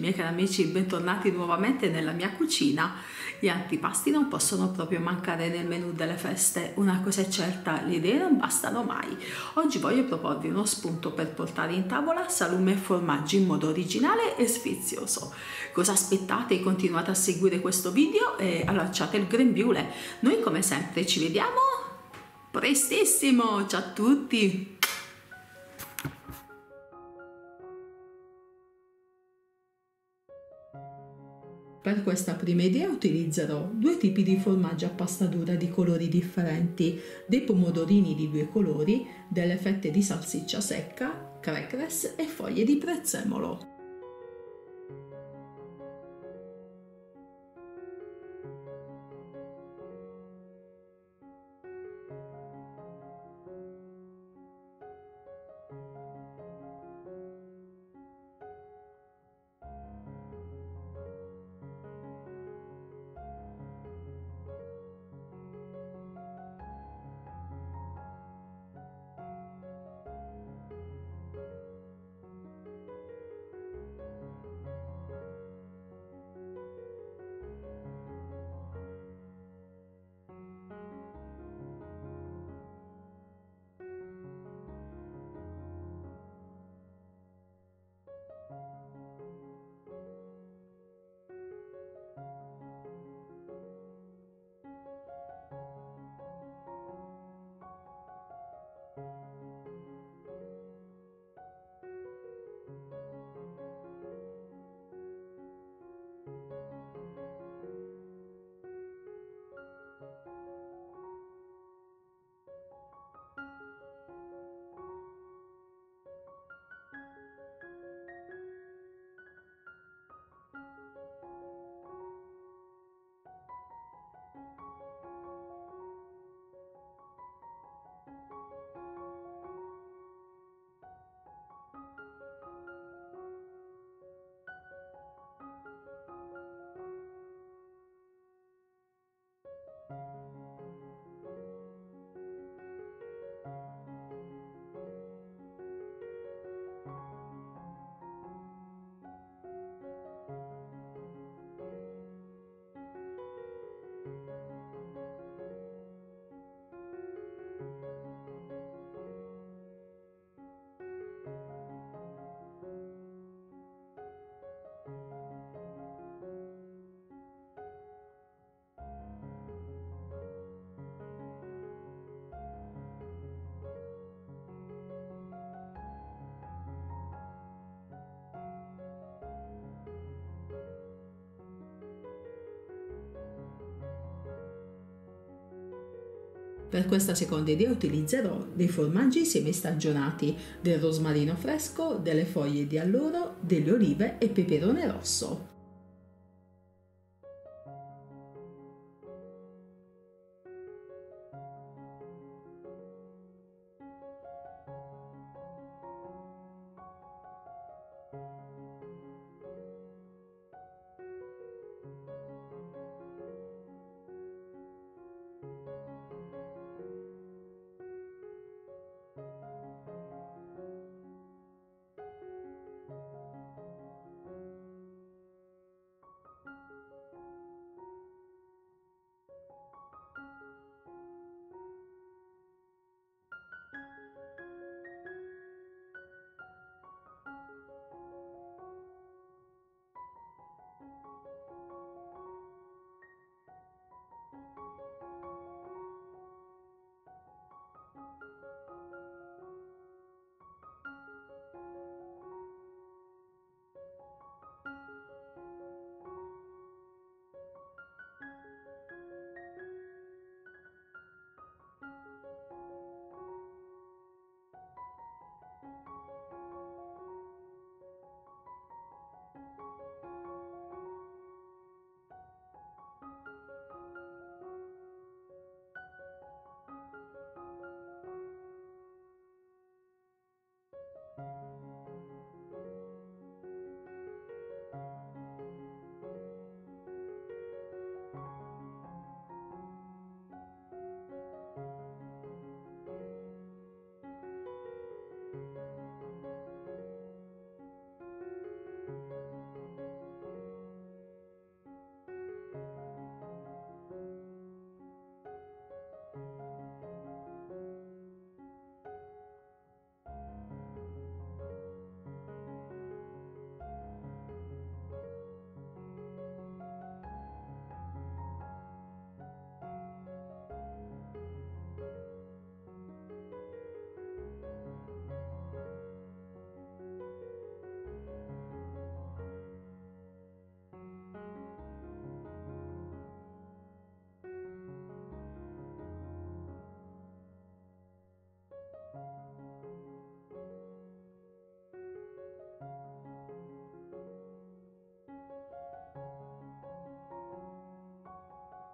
Miei cari amici, bentornati nuovamente nella mia cucina. Gli antipasti non possono proprio mancare nel menù delle feste. Una cosa è certa, le idee non bastano mai. Oggi voglio proporvi uno spunto per portare in tavola salume e formaggi in modo originale e sfizioso. Cosa aspettate? Continuate a seguire questo video e allacciate il grembiule. Noi come sempre ci vediamo prestissimo. Ciao a tutti! Per questa prima idea utilizzerò due tipi di formaggio a pasta dura di colori differenti, dei pomodorini di due colori, delle fette di salsiccia secca, crackers e foglie di prezzemolo. Per questa seconda idea utilizzerò dei formaggi semistagionati, del rosmarino fresco, delle foglie di alloro, delle olive e peperone rosso.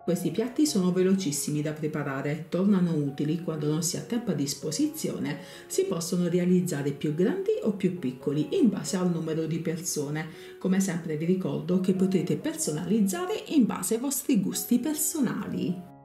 Questi piatti sono velocissimi da preparare, tornano utili quando non si ha tempo a disposizione, si possono realizzare più grandi o più piccoli in base al numero di persone. Come sempre vi ricordo che potete personalizzare in base ai vostri gusti personali.